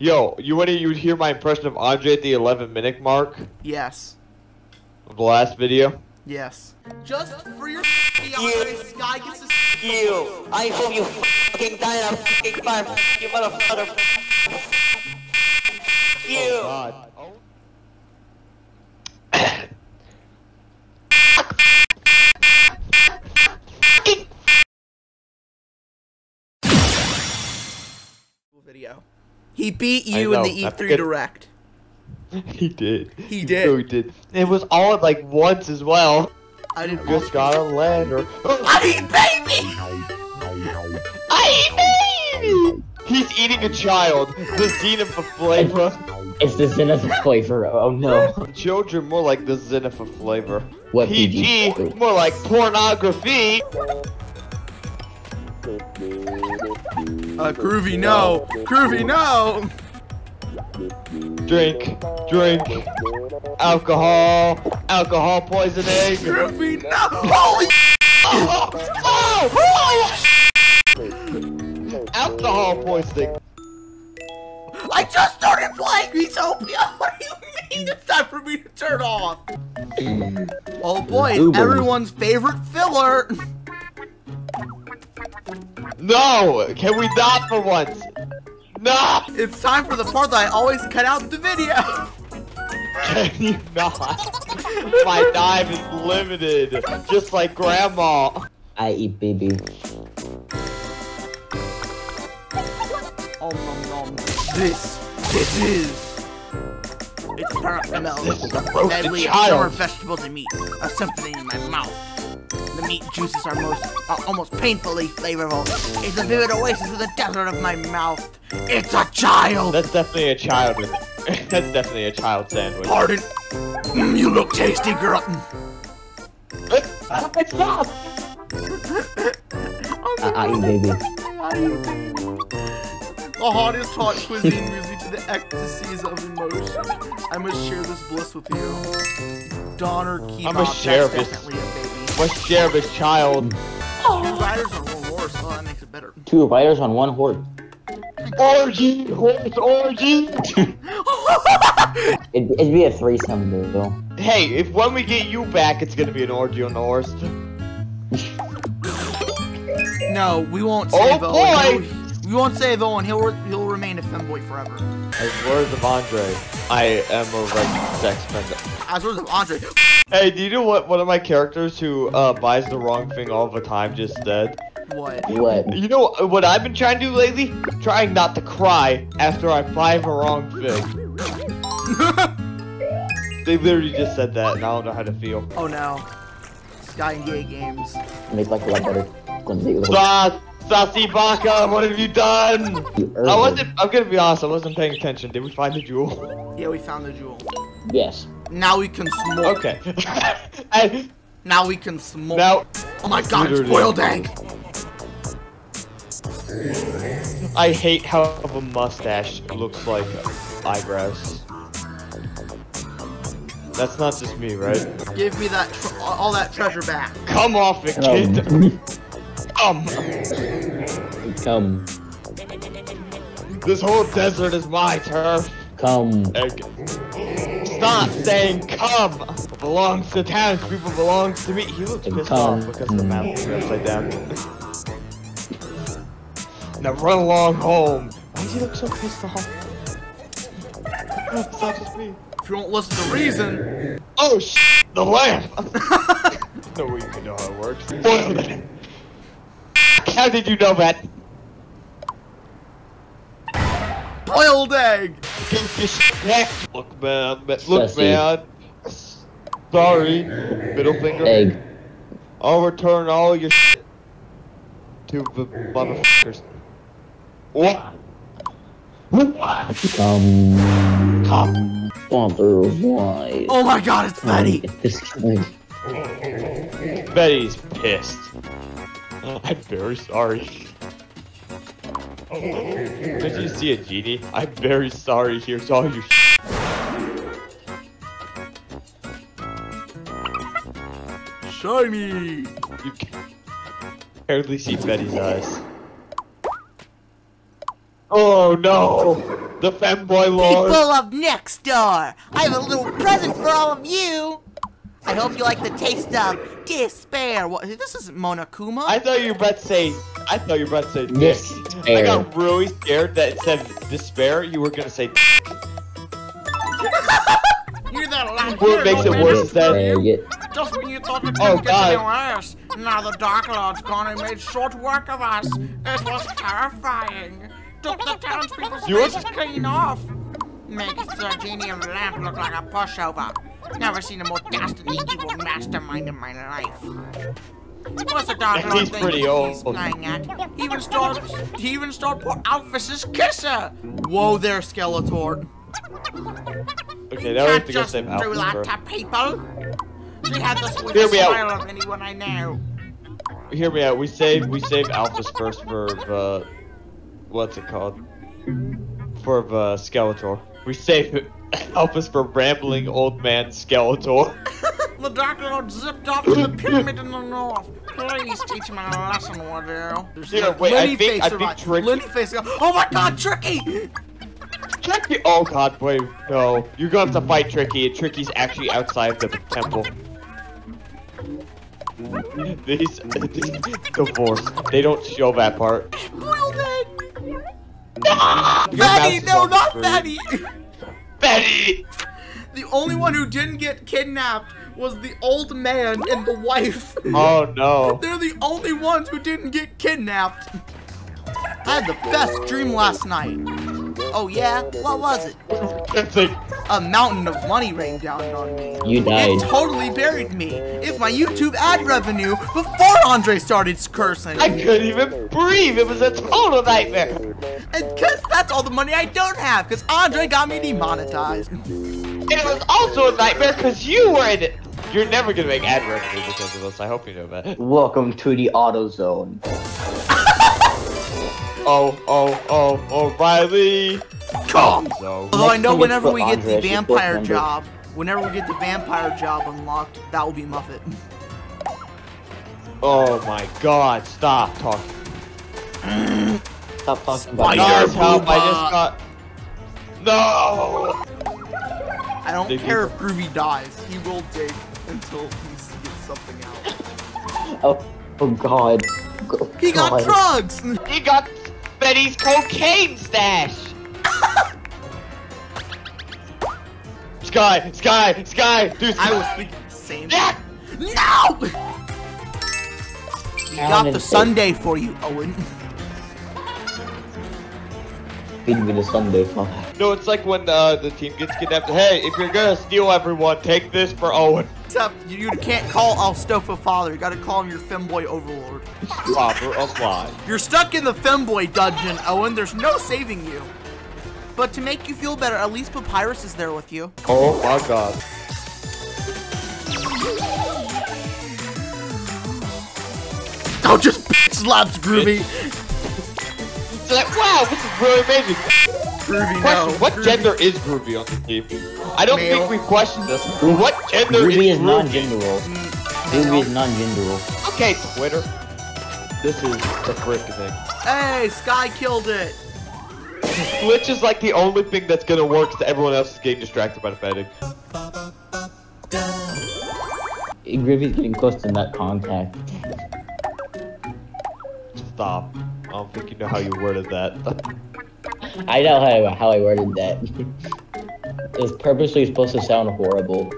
Yo, you want to you would hear my impression of Andre at the 11 minute mark Yes. of the last video? Yes. Just for your You. this guy gets to You! I hope you fucking die in a fucking fire, you motherfucker! You! Oh, God. video. He beat you in the E3. Direct. He did. He did. No, he did. It was all at like once as well. I didn't. Just got a letter. I eat baby. I eat baby. He's eating a child. The Xenopha flavor. It's the Zenith flavor. Oh no. Children more like the Xenopha flavor. What PG PG? more like pornography. Uh, groovy, no. Groovy, no. Drink, drink, alcohol, alcohol poisoning. Groovy, no. Holy. Oh, oh, alcohol poisoning. I just started playing Miitopia. What do you mean it's time for me to turn off? Oh boy, everyone's favorite filler. No, can we not for once? No, It's time for the part that I always cut out the video. can you not? My time is limited, just like grandma. I eat baby. Om nom nom. This, this is. It's burnt milk, This is a roasted medley of child. vegetables and meat, a symphony in my mouth. The meat juices are most, are almost painfully flavorful. It's a vivid oasis in the desert of my mouth. It's a child. That's definitely a child. That's definitely a child sandwich. Pardon. Mm, you look tasty, girl. It's not. I, I eat baby. The hottest hot cuisine moves me to the ecstasies of emotion. I must share this bliss with you. Donner kebab, I'ma share that's this. Definitely a baby. What's share of his child? Two riders on one horse, oh that makes it better. Two riders on one horse. Orgy, horse orgy. It, it'd be a threesome though. hey, if when we get you back, it's gonna be an orgy on the horse. No, we won't Oh, save Owen. boy! He'll- We won't save Owen. He'll re- he'll remain a femboy forever. As words of Andre, I am a right sex offender. As words of Andre. Hey, do you know what one of my characters who uh, buys the wrong thing all the time just said? What? What? You know what I've been trying to do lately? Trying not to cry after I buy the wrong thing. They literally just said that, and I don't know how to feel. Oh no. Sky and Gay Games. Make life a lot better. Gonna take it away. Sa Sassy Baka, what have you done? You I wasn't. I'm gonna be honest. I wasn't paying attention. Did we find the jewel? Yeah, we found the jewel. Yes. Now we can smoke. Okay. and Now we can smoke. now oh my god, it's Literally. boiled egg. I hate how a mustache looks like eyebrows. That's not just me, right? Give me that tr- all that treasure back. Come off it, kid. Um, come. this whole desert is my turf. Come. Egg. Stop saying come. Belongs to townspeople, belongs to me. He looks pissed Come. off because the map is upside down. now run along home. Why does he look so pissed off? It's not just me. If you won't listen to reason, Oh sh! The lamp! no way you can know how it works. Boiled it. How did you know that? boiled egg. Get this. Look, man. Look, Sussy. man. Sorry. Middle finger. Egg. I'll return all your shit to the motherfuckers. What? What? Come. Come. Butterfly. Oh my god, it's Betty. It's this guy. Betty's pissed. I'm very sorry. Did you see a genie? I'm very sorry. Here's all your. Shiny. You can barely see Betty's eyes. Oh no! The femboy lord! People of next door, I have a little present for all of you. I hope you like the taste of despair. What? This isn't Monokuma. I thought you were about to say. I thought you were about to say. dick. Despair. I got really scared that it said despair. You were gonna say. You're the last What makes it worse is that. Faggot. Just when you thought the Oh, thing gets any God. now the Dark Lord's gone and made short work of us. It was terrifying. Took the townspeople's You faces clean off. Makes the genie of the lamp look like a pushover. Never seen a more dastardly evil mastermind in my life. What's the Dark Lord he's think pretty he's old. playing at? He even stole, he even stole poor Alphys's kisser. Whoa there, Skeletor. Okay, now we have to go save do Alpha that to people. She had the Hear sweetest me out. smile of anyone I know. Hear me out. We save we save Alphys first for uh, what's it called? For uh, Skeletor. We save Alphys for rambling old man Skeletor. The Dark Lord zipped off to the pyramid in the north. Please teach him a lesson, would you? Here, wait, I think- I think Tricky- Lenny face. Oh my God, Tricky! Tricky. Oh God, wait, no. You're gonna have to fight Tricky, and Tricky's actually outside the temple. These, these divorce. They don't show that part. Boiled egg. Your Fatty, no, not. Fatty. Betty. The only one who didn't get kidnapped was the old man and the wife. Oh no. They're the only ones who didn't get kidnapped. I had the best dream last night. Oh yeah? What was it? It's like, A mountain of money rained down on me. You died. It totally buried me. It's my YouTube ad revenue before Andre started cursing. I couldn't even breathe. It was a total nightmare. And cause that's all the money I don't have, cause Andre got me demonetized. It was also a nightmare because you were in it. You're never gonna make ad revenue because of us. I hope you know that. Welcome to the auto zone. Oh, oh, oh, oh, Riley. Come. So. Although I know whenever we get Andre the vampire job, whenever we get the vampire job unlocked, that will be Muffet. Oh my God! Stop talking. Stop talking about Spider Guys, help! I just got. No. I don't Dig care deeper. if Groovy dies. He will dig until he gets something out. Oh, oh God. Go- He got drugs! He got Betty's cocaine stash. Sky, Sky, Sky, dude. I was thinking the same. Yeah. No! We got the Sunday for you, Owen. Feed me the Sunday fun. No, it's like when uh, the team gets kidnapped. Hey, if you're gonna steal everyone, take this for Owen. Except you, you can't call Astolfo father. You gotta call him your femboy overlord. Proper of lies. You're stuck in the femboy dungeon, Owen. There's no saving you. But to make you feel better, at least Papyrus is there with you. Oh my God. Oh, just slaps Groovy. It's like, wow, this is really amazing. Groovy, Question: no. What Groovy. gender is Groovy on the team? I don't Male. think we've questioned this. What gender Ruby is is Groovy? non-genderal. Mm, Ruby male. is non-genderal. Okay, Twitter. This is the frick thing. Hey, Sky killed it. Glitch is like the only thing that's gonna work so everyone else is getting distracted by the betting. Griffey's getting close to nut contact. Stop. I don't think you know how you worded that. I know how I, how I worded that. it was purposely supposed to sound horrible.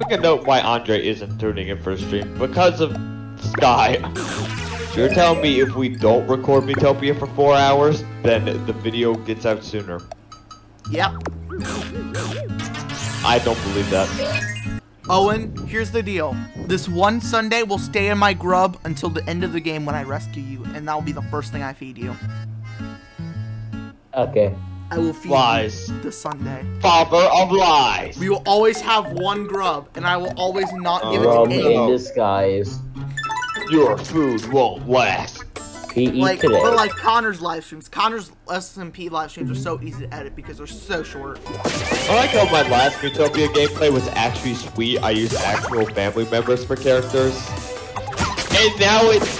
Make a note why Andre isn't tuning in for the stream. Because of Sky. You're telling me if we don't record Miitopia for four hours, then the video gets out sooner. Yep. I don't believe that. Owen, here's the deal. This one Sunday will stay in my grub until the end of the game when I rescue you, and that'll be the first thing I feed you. Okay. I will feed Lies. you the Sunday. Father of lies. We will always have one grub, and I will always not give it to Rum anyone. in disguise. Your food won't last. He eats Like, today. but like Connor's live streams. Connor's SMP live streams are so easy to edit because they're so short. I like how my last Miitopia gameplay was actually sweet. I used actual family members for characters. And now it's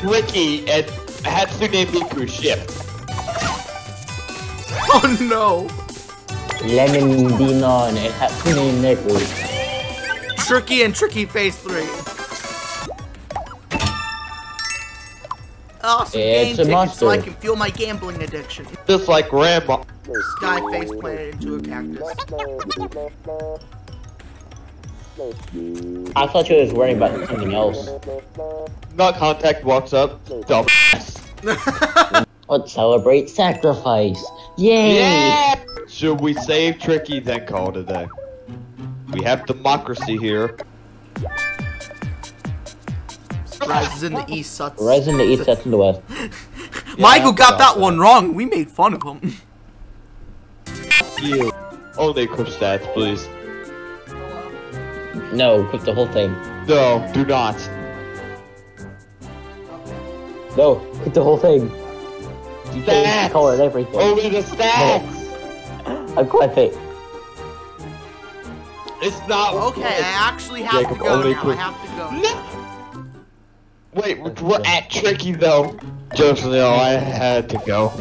tricky and Hatsune Miku ship. Oh no! Lemon Demon and Hatsune Miku. Tricky and Tricky Phase 3. Awesome It's game a tickets so I can fuel my gambling addiction. Just like grandma. Sky face planted into a cactus. I thought you was worrying about something else. Not contact walks up. Dumb. Let's celebrate sacrifice. Yay! Yeah! Should we save Tricky then call today? We have democracy here. Rises in the east, sucks. Rise in the east, that's in the west. Michael Yeah, got that about one wrong. We made fun of him. You. Only equip stats, please. No, quit the whole thing. No, do not. No, quit the whole thing. You Stats. change color and everything. Only the stats. Equip it. It's not. Okay, I actually have Jacob, to go only now. I have to go. No. Wait, we're, we're at Tricky though. Just know I had to go.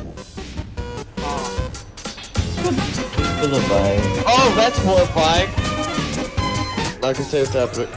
Goodbye. Oh, that's horrifying. Like I say it's epic.